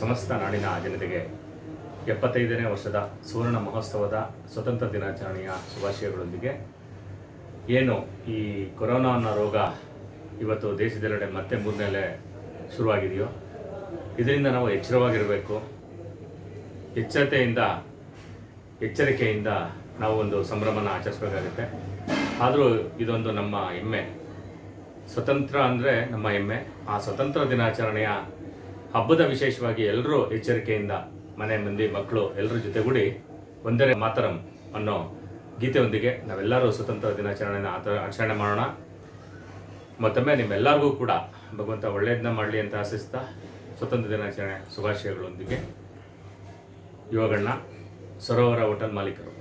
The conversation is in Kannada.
ಸಮಸ್ತ ನಾಡಿನ ಜನತೆಗೆ ಎಪ್ಪತ್ತೈದನೇ ವರ್ಷದ ಸುವರ್ಣ ಮಹೋತ್ಸವದ ಸ್ವತಂತ್ರ ದಿನಾಚರಣೆಯ ಶುಭಾಶಯಗಳೊಂದಿಗೆ ಏನು ಈ ಕೊರೋನಾ ಅನ್ನೋ ರೋಗ ಇವತ್ತು ದೇಶದೆಲ್ಲೆಡೆ ಮತ್ತೆ ಮೂರನೇಲೆ ಶುರುವಾಗಿದೆಯೋ, ಇದರಿಂದ ನಾವು ಎಚ್ಚರವಾಗಿರಬೇಕು. ಎಚ್ಚರತೆಯಿಂದ, ಎಚ್ಚರಿಕೆಯಿಂದ ನಾವು ಒಂದು ಸಂಭ್ರಮನ ಆಚರಿಸಬೇಕಾಗುತ್ತೆ. ಆದರೂ ಇದೊಂದು ನಮ್ಮ ಹೆಮ್ಮೆ. ಸ್ವತಂತ್ರ ಅಂದರೆ ನಮ್ಮ ಹೆಮ್ಮೆ. ಆ ಸ್ವತಂತ್ರ ದಿನಾಚರಣೆಯ ಹಬ್ಬದ ವಿಶೇಷವಾಗಿ ಎಲ್ಲರೂ ಎಚ್ಚರಿಕೆಯಿಂದ ಮನೆ ಮಂದಿ ಮಕ್ಕಳು ಎಲ್ಲರ ಜೊತೆಗೂಡಿ ಒಂದರೆ ಮಾತರಂ ಅನ್ನೋ ಗೀತೆಯೊಂದಿಗೆ ನಾವೆಲ್ಲರೂ ಸ್ವತಂತ್ರ ದಿನಾಚರಣೆಯನ್ನು ಆಚರಣೆ ಮಾಡೋಣ. ಮತ್ತೊಮ್ಮೆ ನಿಮ್ಮೆಲ್ಲರಿಗೂ ಕೂಡ ಭಗವಂತ ಒಳ್ಳೆಯದನ್ನ ಮಾಡಲಿ ಅಂತ ಆಶಿಸ್ತಾ ಸ್ವತಂತ್ರ ದಿನಾಚರಣೆ ಶುಭಾಶಯಗಳೊಂದಿಗೆ. ಯುವಗಣ್ಣ ಸರೋವರ ಹೋಟೆಲ್ ಮಾಲೀಕರು.